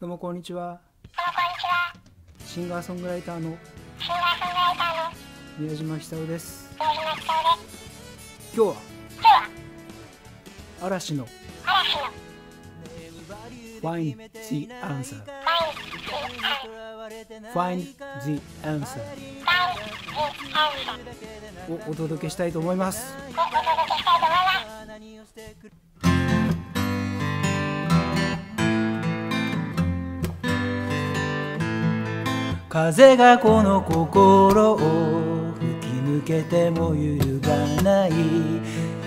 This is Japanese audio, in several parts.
どうもこんにちはどうもこんにちは。シンガーソングライターのシンガーソングライターの宮島久夫です宮島久夫です。今日は今日は嵐の嵐の Find the Answer Find the Answer をお届けしたいと思いますお届けしたいと思います。風がこの心を吹き抜けても揺るがない。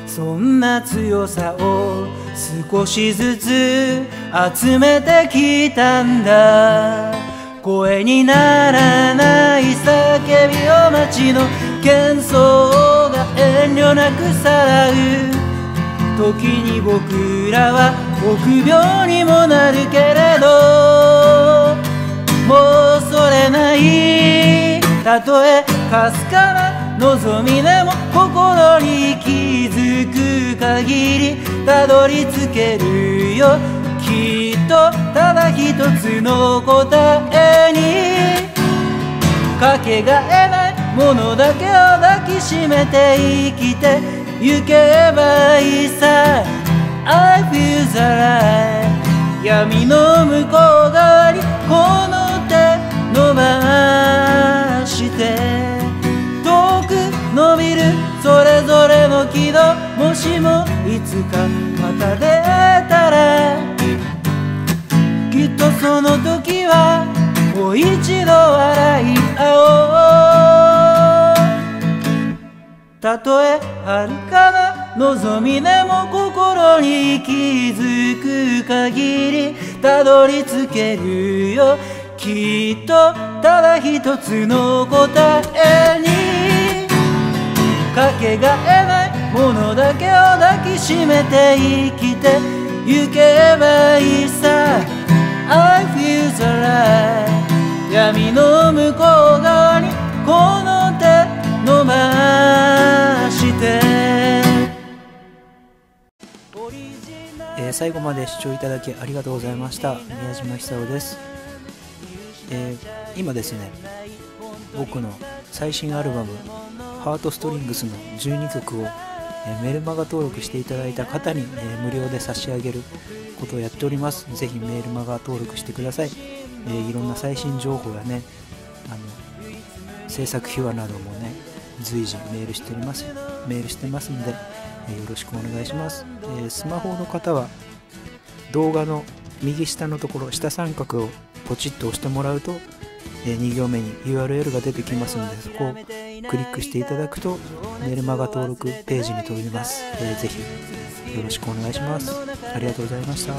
そんな強さを少しずつ集めてきたんだ。声にならない叫びを街の喧騒が遠慮なくさらう。時に僕らは臆病にもなるけれど。たとえかすかな望みでも心に気づく限りたどり着けるよ。きっとただ一つの答えに。かけがえないものだけを抱きしめて生きてゆけばいいさ。それぞれの軌道もしもいつかまた出たらきっとその時はもう一度笑い合おう。たとえ遥かな望みでも心に気づく限りたどり着けるよ。きっとただ一つの答えにかけがえないものだけを抱きしめて生きてゆけばいいさ。I feel the light 闇の向こう側にこの手伸ばして、えー最後まで視聴いただきありがとうございました。宮島久夫です、えー今ですね僕の最新アルバム「ハートストリングスの12曲を、えメルマガ登録していただいた方に、無料で差し上げることをやっております。ぜひメールマガ登録してください、いろんな最新情報やねあの制作秘話などもね随時メールしております。メールしてますので、よろしくお願いします、スマホの方は動画の右下のところ下三角をポチッと押してもらうと、え2行目に URL が出てきますのでそこをクリックしていただくとメルマガ登録ページに飛びます、えーぜひよろしくお願いします。ありがとうございました。